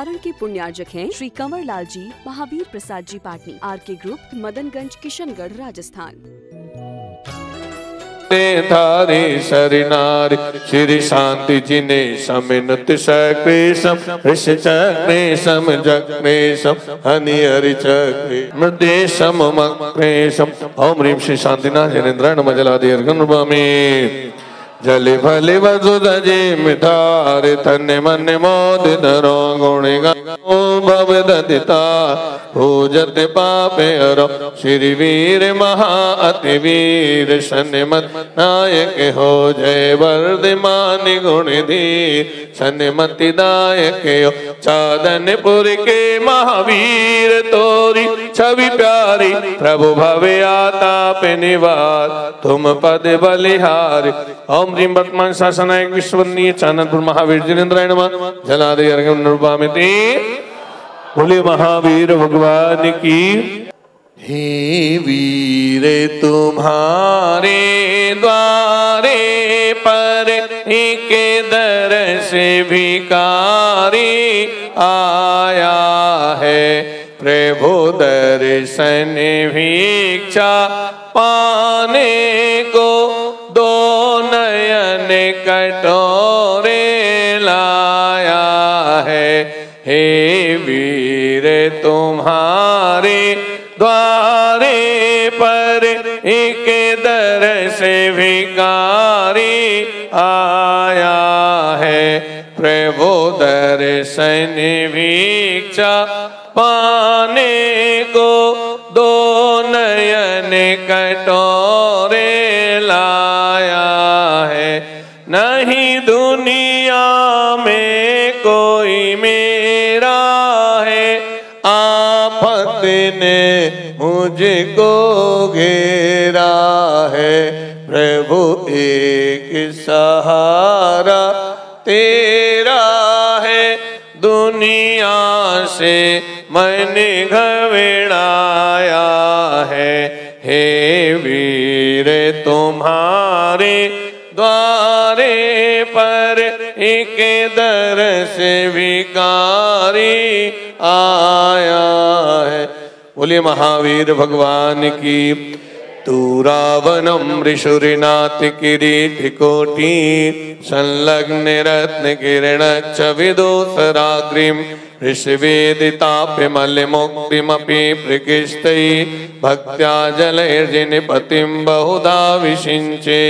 सारण के पुण्यार्जक हैं Shri Kanwar Lal ji, Mahavir Prasad ji Patni R K group, Madanganj, Kishangarh, Rajasthan. Shri शांति जिने समिनुत सकृषम ऋष चक्रेशम जक्रेशम हनि हरि चक्रे मक्रेशम। ओम ह्रीम श्री अर्घन जले भले वजु दजे मिठार तन्ने मन मोद धरो गुणे गो। भव ददिता पूजत पापे अरो श्री वीर महा अति वीर शन मत नायक हो जय वर्धमान गुण धीर शन मति दायक हो चादनपुर के महावीर तोरी। छवि प्यारी, प्रभु भवे आता निवार। तुम पद बलिहार। ओम ह्रीम वर्तमान शासन शासनायक विश्वनीय चाननपुर महावीर जिनेन्द्राय नमः जलादि महावीर भगवान की। हे वीर, तुम्हारे द्वारे पर एक दर से भिकारी आया है। प्रभु दर्शन भिक्षा पाने को दो नयन कटोरे लाया है। हे वीर, तुम्हारे द्वारे पर एक दर से भिकारी आया है। प्रभु दर्शन भिक्षा कटोरे लाया है नहीं दुनिया में कोई मेरा है आफत ने मुझको घेरा है प्रभु एक सहारा तेरा है दुनिया से मन घबराया है हे वीर, तुम्हारे द्वारे पर एक दर से विकारी आया है। बोले महावीर भगवान की, तू रावणम ऋषुरिनाथ किरीट कोटि संलग्न, रत्न, किरण च विदोसराग्रिम ऋषिवेदिताप्यमल्य मुक्तिमपि प्रकृष्टै भक्त्या जलैर्जिनिपतिं बहुधा विषिञ्चे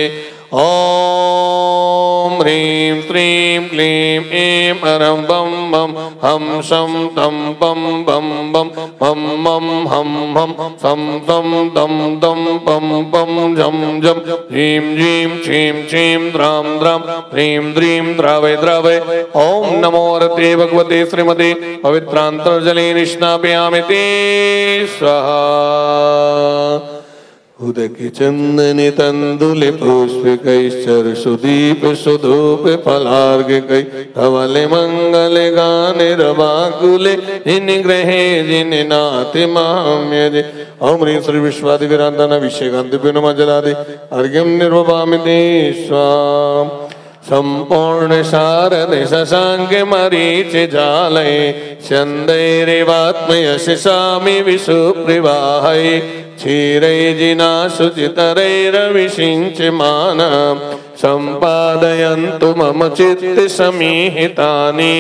ॐ ह्रीं श्रीं क्लीं ऐं परं बं बं हं शं तं पं बं बं मं मं हं हं सं तं तं तं पं पं झं झं ह्रीं ह्रीं क्षीं क्षीं द्रां द्रां ह्रीं ह्रीं द्रावय द्रावय ॐ नमो रते भगवते श्रीमते पवित्रान्तर्जले निष्णापयामि ते स्वाहा उदक चंदन तंदुल पुष्प सुधूप फलार्घ कै धवल मंगल गान रवाकुले जिन ग्रहे, जिन नाथ माम्य जे। ह्रीं श्री विश्वादि विरांतना विषयकांति पिनमा जलादि अर्घ्यम निर्वपामि ते स्वाम। संपूर्ण शारद शशांक मरीच जालय। चंदैरेवात्मयश स्वामी विशुप्रिवाहय क्षीरैजिना शुचितरैरविषिञ्चमान सम्पादयन्तु मम चित्तसमीहितानि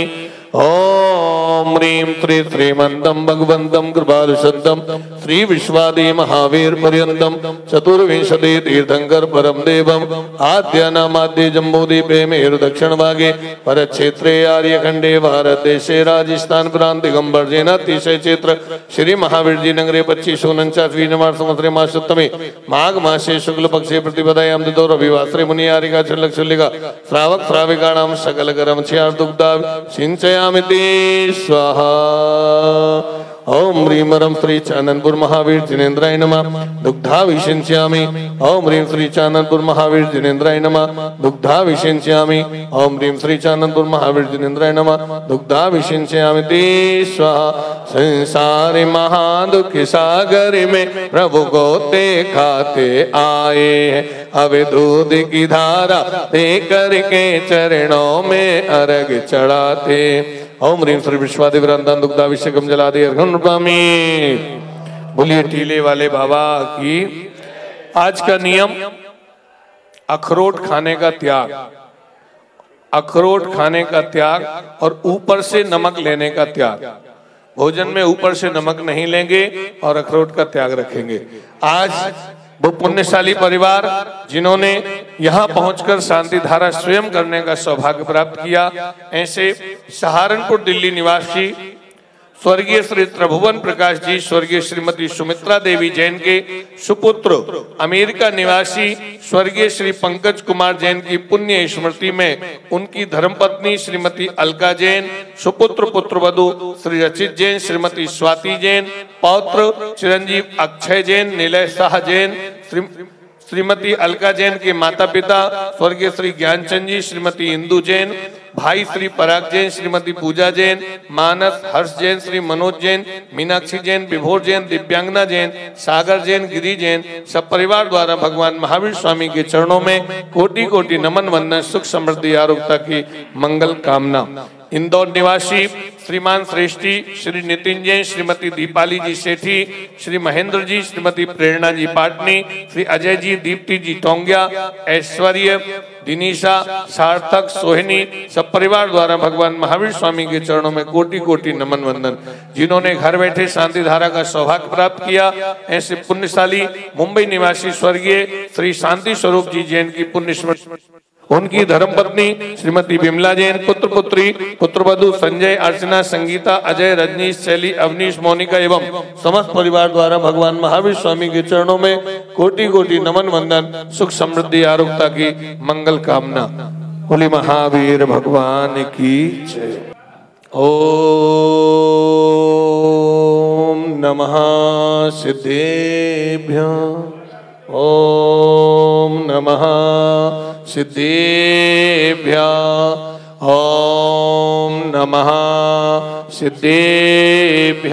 ओम ह्रीं श्री श्रीमंतम भगवंतम कृपालुशद्धम श्री विश्वादी महावीर पर्यंतम चतुर्विंशति तीर्थंकर परम देवम आद्य नामाद्य जम्बूदीपे मेरु दक्षिण भागे पर क्षेत्रे आर्य खंडे भारत देशे राजस्थान प्रांत दिगंबर जैन अतिशय क्षेत्र श्री महावीर जी नगरे पच्चीस उनचासवी नवार संवत्सरे मासोत्तमे माघ मासे शुक्ल पक्षे प्रतिपदायाम रविवासरे मुनि चल्लिका श्रावक श्राविकाणाम सकल छियार दुग्धा सिंचयामि ते स्वाहा ओम ह्रीं रम श्री चाननपुर महावीर जिनेन्द्राय नमः। दुग्धा विशिंच्यामि ओम ह्रीं श्री चाननपुर महावीर जिनेन्द्राय नमः। दुग्धा विशिंच्यामि ओम ह्रीं श्री चाननपुर महावीर जिनेन्द्राय नमः। दुग्धा विशिंच्यामि ते स्वाहा। संसार महादुख सागर में प्रभु को ते खाते आए अब दूध की धारा दे करके चरणों में अर्घ चढ़ाते ओम ह्रीम श्री विश्वादिवरंदन दुग्धाभिषेकम अर्घन रूपामी बोलिए टीले वाले बाबा की, आज का नियम, अखरोट खाने का त्याग। अखरोट खाने का त्याग और ऊपर से नमक लेने का त्याग। भोजन में ऊपर से नमक नहीं लेंगे और अखरोट का त्याग रखेंगे। आज वो पुण्यशाली परिवार जिन्होंने यहाँ पहुंचकर शांति धारा स्वयं करने का सौभाग्य प्राप्त किया, ऐसे सहारनपुर दिल्ली निवासी स्वर्गीय श्री त्रिभुवन प्रकाश जी, स्वर्गीय श्रीमती सुमित्रा देवी जैन के सुपुत्र, अमेरिका निवासी स्वर्गीय श्री पंकज कुमार जैन की पुण्य स्मृति में उनकी धर्मपत्नी श्रीमती अलका जैन, सुपुत्र पुत्र वधु श्री रचित जैन, श्रीमती स्वाति जैन, पौत्र चिरंजीव अक्षय जैन, निलय शाह जैन, श्री श्रीमती अलका जैन के माता पिता, स्वर्गीय श्री ज्ञानचंद जी, श्रीमती इंदु जैन भाई श्री पराग जैन, श्रीमती पूजा जैन, मानस हर्ष जैन, श्री मनोज जैन, मीनाक्षी जैन, विभोर जैन, दिव्यांगना जैन, सागर जैन, गिरी जैन, सब परिवार द्वारा भगवान महावीर स्वामी के चरणों में कोटि कोटि नमन वंदन सुख समृद्धि, आरोग्यता की मंगल कामना। इंदौर निवासी श्रीमान श्रेष्ठी श्री नितिन जैन श्रीमती दीपाली जी सेठी, श्री महेंद्र जी, श्रीमती प्रेरणा जी पाटनी, श्री अजय जी, दीप्ति जी टोंगिया, ऐश्वर्य, दिनीशा, सार्थक, सोहिनी, सब परिवार द्वारा भगवान महावीर स्वामी के चरणों में कोटि कोटि नमन वंदन जिन्होंने घर बैठे शांति धारा का सौभाग्य प्राप्त किया, ऐसे पुण्यशाली मुंबई निवासी स्वर्गीय श्री शांति स्वरूप जी जैन की पुण्य उनकी धर्मपत्नी श्रीमती बिमला जैन पुत्र पुत्री पुत्र वधु संजय, अर्चना, संगीता, अजय, रजनीश, शैली, अवनीश, मोनिका एवं समस्त परिवार द्वारा भगवान महावीर स्वामी के चरणों में कोटि कोटि नमन, वंदन, सुख समृद्धि आरोग्यता की मंगल कामना। बोली, महावीर भगवान की जय। ओम नमः सिद्धेभ्य। ओम नमः सिद्धेभ्य। ओम नमः। सिद्धेभ्य।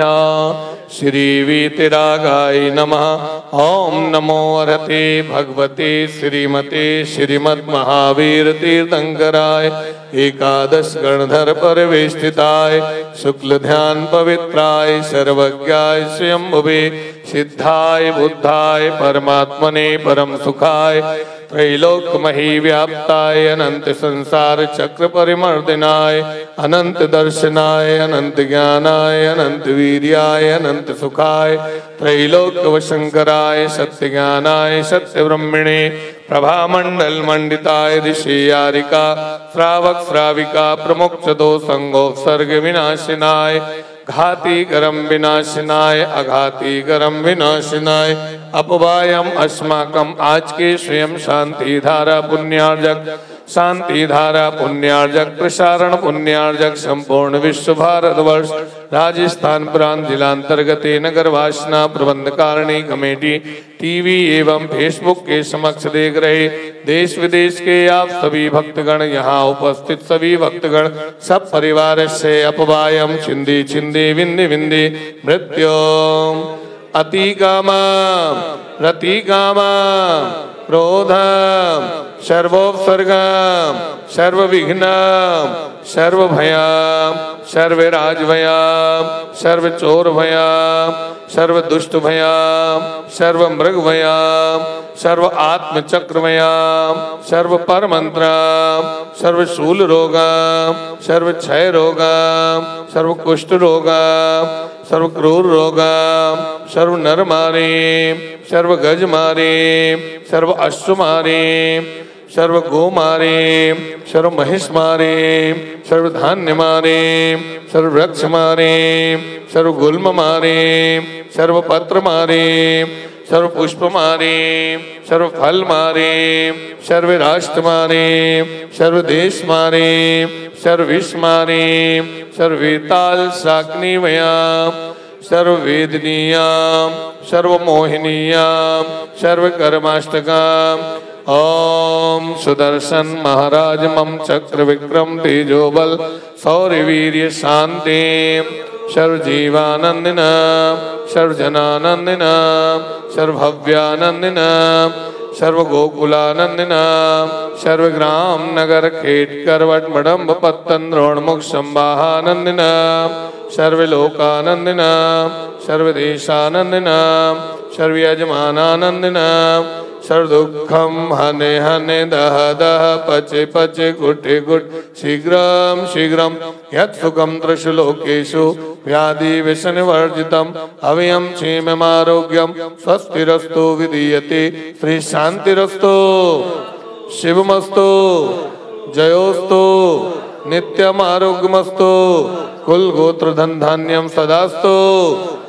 श्री वीतरागाय नमः। ओम नमो अर्हते भगवते श्रीमते श्रीमद महावीर तीर्थंकराय एकादश गणधर परवेष्टिताय, शुक्ल ध्यान पवित्राय, सर्वज्ञाय स्वयंभुवे, सिद्धाय बुद्धाय, परमात्मने परम सुखाय त्रैलोक मही व्याप्ताय अनंत संसार चक्र परिमर्दिनाय, अनंत दर्शनाय, अनंत ज्ञानाय, अनंत वीर्याय, अनंत सुखाय त्रैलोक वशंकराय सत्य ज्ञानाय सत्य ब्रह्मणे प्रभा मंडल मंडिताय ऋषियारिका श्रावक श्राविका प्रमुख दो संगो सर्ग विनाशिनाय, घाती गरम विनाशिनाय, अघाती गरम विनाशिनाय। अपवायम अस्माकम आज के स्वयं शांति धारा पुण्यार्जक शांति धारा पुण्यार्जक, प्रसारण पुण्यार्जक, संपूर्ण विश्व भारत वर्ष राजस्थान प्रांत जिलांतर्गत नगर वासना प्रबंध कारिणी कमेटी, टीवी एवं फेसबुक के समक्ष देख रहे देश विदेश के आप सभी भक्तगण, यहाँ उपस्थित सभी भक्तगण, सब परिवार से अपवायम छिंदी छिंदी विंदी विंदी मृत्यु अति कामा रति कामा क्रोध सर्वोपसर्ग सर्वविघ्न सर्वभयाम, सर्वराजभयाम, सर्वचोरभयाम, सर्वदुष्टभयाम, सर्वमृगभयाम सर्व आत्मचक्रमयाम सर्व परमंत्राम सर्व शूल रोगाम सर्व क्षय रोगाम सर्व कुष्ठ रोगाम सर्व क्रूर रोगा सर्व नर मारे सर्व गज मारे सर्व अश्व मारे सर्व गो मारे सर्व महिष मारे सर्व धान्य मारे सर्व वृक्ष मारे सर्व गुल्म मारे सर्व पत्र मारे सर्व पुष्प मारे सर्व फल मारे सर्व राष्ट्र मारे सर्व देश मारे सर्व विश्व मारे सर्व वेताल साग्नि वयाम सर्व वेदनीयाम सर्व मोहिनीयाम सर्व कर्माष्टकाम ओम सुदर्शन महाराज मम चक्र विक्रम तेजोबल सौर्य वीर्य शांति। सर्व जीवानंदिना सर्व जनानंदिना सर्व भव्यानंदिना सर्व गोकुलानंदिन सर्वग्राम नगर खेट करवट मडम्ब पत्तन द्रोणमुख संवाहानंदिन सर्वलोकानंदिन सर्वदेशानंदिन सर्वयजमानानंदिन सर्वदुःखं हने हने दह दह पचे पचे गुटे गुट, शीघ्रं शीघ्रं यत्सुखं त्रिषु लोकेषु व्याधि व्यसनवर्जितम् अव्ययं क्षेममारोग्यं स्वस्तिरस्तु विधीयते। श्रीशान्तिरस्तु शिवमस्तु। जयोस्तु। नित्यम आरोग्यमस्तु कुल गोत्र धन धान्यम सदास्तु।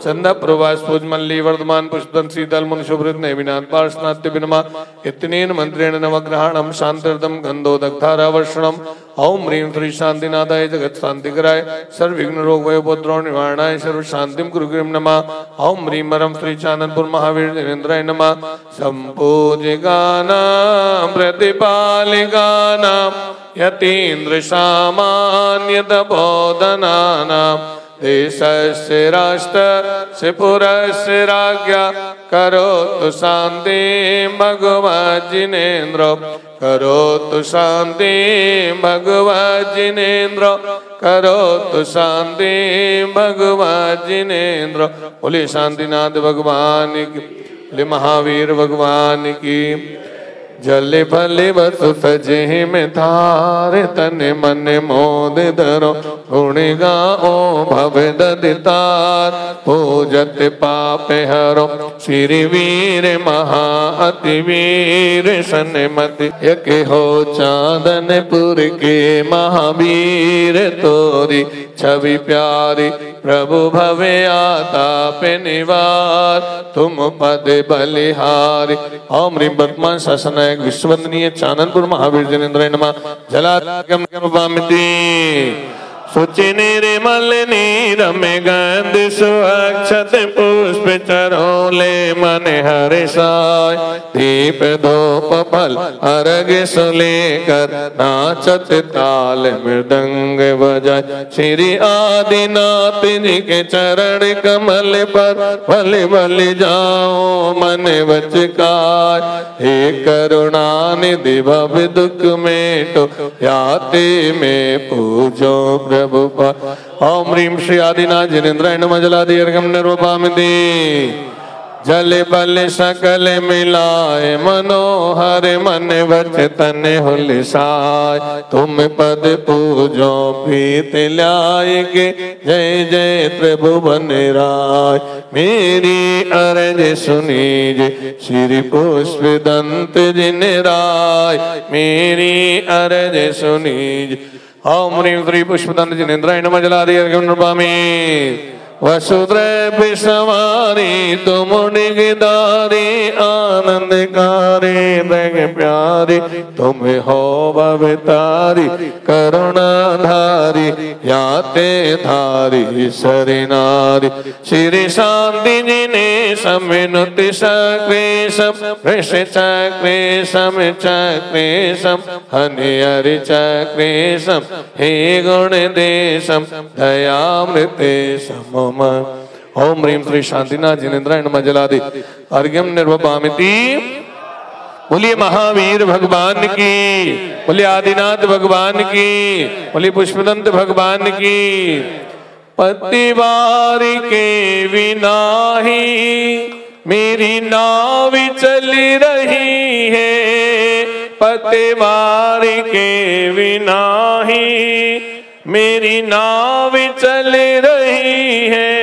चंद प्रवास पूज मल्ली वर्धमान पुष्पन शीतल मुन शुभृत नेविनाथ पार्शनाथ्य विनमा इतनेन मंत्रेण नवग्रहणम शांतिर्दम गंधो दग्धारावर्षणम ओम ह्रीं श्री शांतिनाथाय जगत शांतिकराय कराय सर्विघ्न रोग वयोपुत्रो निवारणाय सर्व शांति गुरु गुरुग्रीम नमा। ओम ह्रीं मरम श्री चाननपुर महावीर देवेंद्राय नम। संपूजिकानां प्रतिपालिकानां यतीन्द्र सामान्यत बोधनानां देशस्य राष्ट्रस्य पुरस्य राज्ञा करोतु शान्ति भगवज्जिनेन्द्र करोतु शान्ति भगवज्जिनेन्द्र करोतु शान्ति भगवज्जिनेन्द्र बोले शांतिनाथ भगवान की बोले महावीर भगवान की। जल भले बसु सजे में थारे तन मन मोद धरो। गुण गाओ भव ददितार पूजत पाप हरो। श्री वीर महा अति वीर सनमत यक हो चांदनपुर के महावीर। तोरी छवि प्यारी, प्रभु भवे आताप निवार। तुम पद बलिहारी। ओम ह्रीं वर्तमान शासनायक विश्ववंदनीय चाननपुर महावीर जनेन्द्र नमा। सुचिनिरे मलिनी रमे गंध सुअक्षत पुष्प चरोले मन हर्षाय दीप, धूप, फल, अर्घ सुलेकर नाचत ताल मृदंग बजाय श्री आदिनाथ जी के चरण कमल पर भले भले जाओ, मन बचकाय हे करुणा निधि भव दुख मेटो, याते में पूजो ओम ह्रीं श्री आदिनाथ जिनेन्द्राय नमः जलादि अर्घम जल बल सकल मिलाए मनोहर मन वचतन हुलसाय तुम पद पूजो प्रीत के जय जय प्रभु बन राय मेरी अरज सुनीज श्री पुष्प दंत जिन राय मेरी अरज सुनीज ओम श्री पुष्पदंत जिनेन्द्राय नमः जलादि अर्घ्यं निर्वामी वसुद्रभ सवारी तुम निगदारी आनंदकारी दग प्यारी, तुम हो भवतारी करुणाधारी, याते धारी सरिनारी श्री शांति जिने, समिनुति सक्रेशम ऋष चक्रेशम चक्रेशम हनि हरि चक्रेशम हे गुण देशम, दयामृतेशम। मम ओम ह्रीं श्री शांतिनाथ जिनेन्द्राय नमः जलादि अर्घ्यम निर्वपामिति बोलिए महावीर भगवान की। बोलिए आदिनाथ भगवान की। बोलिए पुष्पदंत भगवान की। पतिवार के विनाही मेरी नाव चली रही है। पतिवार के विनाही मेरी नाव चल रही है